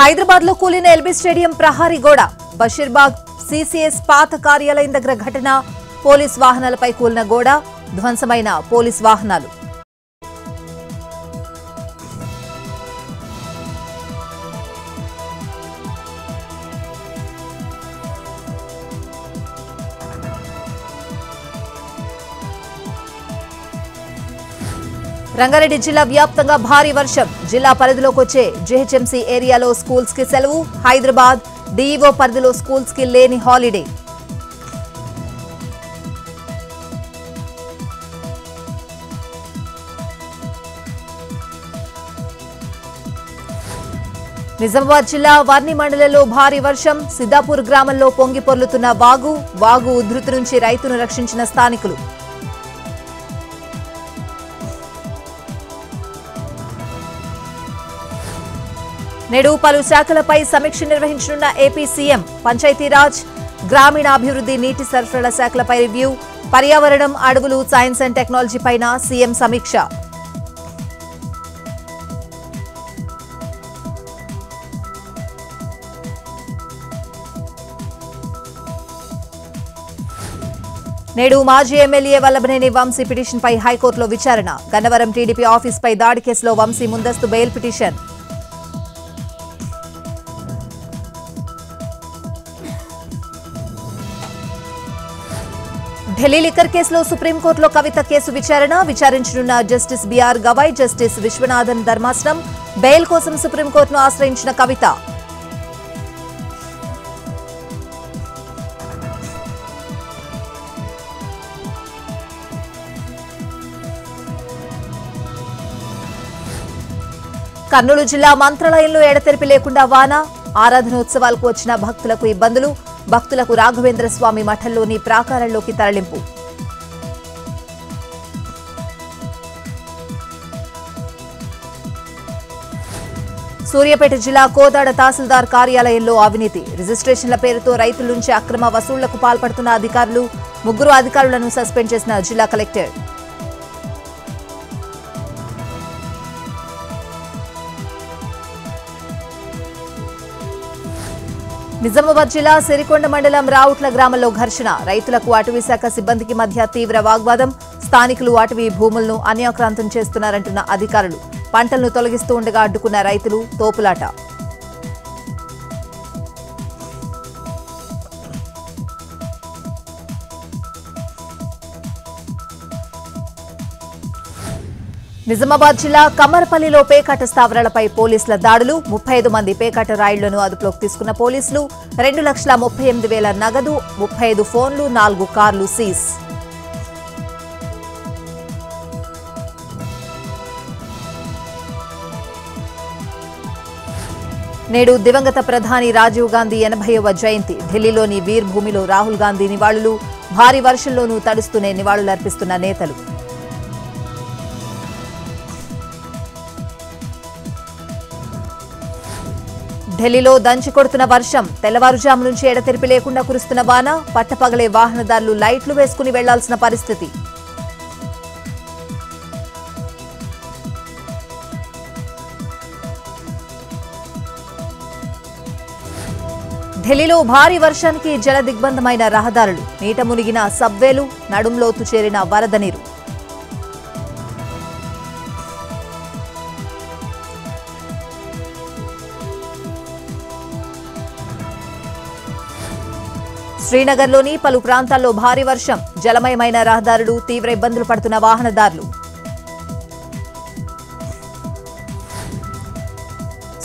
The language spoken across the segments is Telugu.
హైదరాబాద్లో కూలిన ఎల్బీ స్టేడియం ప్రహారీ గోడ. బషీర్బాగ్ సీసీఎస్ పాత కార్యాలయం దగ్గర ఘటన. పోలీస్ వాహనాలపై కూలిన గోడ. ధ్వంసమైన పోలీస్ వాహనాలు. రంగారెడ్డి జిల్లా వ్యాప్తంగా భారీ వర్షం. జిల్లా పరిధిలోకి వచ్చే జీహెచ్ఎంసీ ఏరియాలో స్కూల్స్కి సెలవు. హైదరాబాద్ డీఈఓ పరిధిలో స్కూల్స్కి లేని హాలిడే. నిజామాబాద్ జిల్లా వర్ణి మండలంలో భారీ వర్షం. సిద్దాపూర్ గ్రామంలో పొంగి పొర్లుతున్న వాగు. వాగు ఉధృతి నుంచి రైతును రక్షించిన స్థానికులు. నేడు పలు శాఖలపై సమీక్ష నిర్వహించనున్న ఏపీ సీఎం పంచాయతీరాజ్ గ్రామీణాభివృద్ధి నీటి సరఫరాల శాఖలపై రివ్యూ పర్యావరణం అడవులు సైన్స్ అండ్ టెక్నాలజీ పైన సీఎం సమీక్ష. నేడు మాజీ ఎమ్మెల్యే వల్లభనేని వంశీ పిటిషన్పై హైకోర్టులో విచారణ. గన్నవరం టీడీపీ ఆఫీస్పై దాడి కేసులో వంశీ ముందస్తు బెయిల్ పిటిషన్. ఢిల్లీ లిక్కర్ కేసులో సుప్రీంకోర్టులో కవిత కేసు విచారణ. విచారించనున్న జస్టిస్ బిఆర్ గవాయ్ జస్టిస్ విశ్వనాథన్ ధర్మాసనం బెయిల్ కోసం సుప్రీంకోర్టును ఆశ్రయించిన కవిత. కర్నూలు జిల్లా మంత్రాలయంలో ఎడతెరిపి లేకుండా వాన. ఆరాధనోత్సవాలకు వచ్చిన భక్తులకు ఇబ్బందులు. భక్తులకు రాఘవేంద్ర స్వామి మఠంలోని ప్రాకారంలోకి తరలింపు. సూర్యాపేట జిల్లా కోదాడ తహసీల్దార్ కార్యాలయంలో అవినీతి. రిజిస్ట్రేషన్ల పేరుతో రైతుల నుంచి అక్రమ వసూళ్ళకు పాల్పడుతున్న అధికారులు ముగ్గురు అధికారులను సస్పెండ్ చేసిన జిల్లా కలెక్టర్. నిజామాబాద్ జిల్లా సిరికొండ మండలం రావుట్ల గ్రామంలో ఘర్షణ. రైతులకు అటవీ శాఖ సిబ్బందికి మధ్య తీవ్ర వాగ్వాదం. స్థానికులు అటవీ భూములను అన్యాక్రాంతం చేస్తున్నారంటున్న అధికారులు. పంటలను తొలగిస్తూ ఉండగా అడ్డుకున్న రైతులు తోపులాట. నిజామాబాద్ జిల్లా కమ్మరపల్లిలో పేకాట స్థావరాలపై పోలీసుల దాడులు. ముప్పై ఐదు మంది పేకాట రాయుళ్ళను అదుపులోకి తీసుకున్న పోలీసులు. రెండు లక్షల ముప్పై ఎనిమిది వేల నగదు ముప్పై ఐదు ఫోన్లు నాలుగు కార్లు సీజ్. నేడు దివంగత ప్రధాని రాజీవ్ గాంధీ ఎనభైవ జయంతి. ఢిల్లీలోని వీర్ భూమిలో రాహుల్ గాంధీ నివాళులు. భారీ వర్షంలోనూ తడుస్తూనే నివాళులర్పిస్తున్న నేతలు. ఢిల్లీలో దంచి కొడుతున్న వర్షం తెల్లవారుజాము నుంచి ఎడతెరిపి లేకుండా కురుస్తున్న వాన పట్టపగలే వాహనదారులు లైట్లు వేసుకుని వెళ్ళాల్సిన పరిస్థితి. ఢిల్లీలో భారీ వర్షానికి జల దిగ్బంధమైన రహదారులు నీట మునిగిన సబ్వేలు నడుంలోతు చేరిన వరద నీరు. శ్రీనగర్లోని పలు ప్రాంతాల్లో భారీ వర్షం జలమయమైన రహదారులు తీవ్ర ఇబ్బందులు పడుతున్న వాహనదారులు.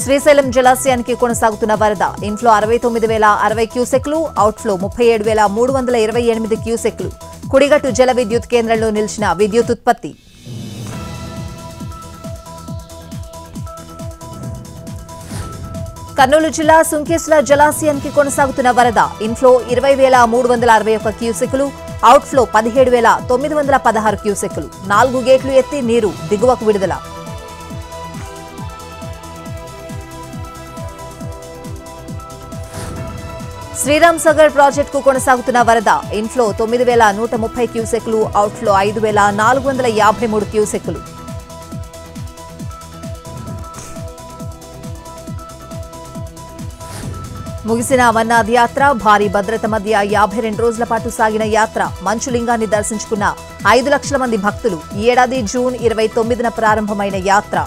శ్రీశైలం జలాశయానికి కొనసాగుతున్న వరద. ఇన్ఫ్లో అరవై తొమ్మిది వేల అరవై క్యూసెక్లు అవుట్ఫ్లో ముప్పై ఏడు వేల మూడు వందల ఇరవై ఎనిమిది క్యూసెక్లు. కుడిగట్టు జల విద్యుత్ కేంద్రంలో నిలిచిన విద్యుత్ ఉత్పత్తి. కర్నూలు జిల్లా సుంకేశ్ల జలాశయానికి కొనసాగుతున్న వరద. ఇన్ఫ్లో ఇరవై వేల మూడు వందల అరవై ఒక్క క్యూసెక్లు అవుట్ఫ్లో పదిహేడు వేల తొమ్మిది వందల పదహారు క్యూసెక్లు నాలుగు గేట్లు ఎత్తి నీరు దిగువకు విడుదల. శ్రీరామ్ సాగర్ ప్రాజెక్టుకు కొనసాగుతున్న వరద. ఇన్ఫ్లో తొమ్మిది వేల నూట ముప్పై క్యూసెక్లు అవుట్ఫ్లో ఐదు వేల నాలుగు వందల యాభై మూడు క్యూసెక్లు ముగిసిన అమర్నాథ్ యాత్ర భారీ భద్రత మధ్య యాభై రెండు రోజుల పాటు సాగిన యాత్ర మంచులింగాన్ని దర్శించుకున్న ఐదు లక్షల మంది భక్తులు ఈ ఏడాది జూన్ ఇరవై తొమ్మిదిన ప్రారంభమైన యాత్ర.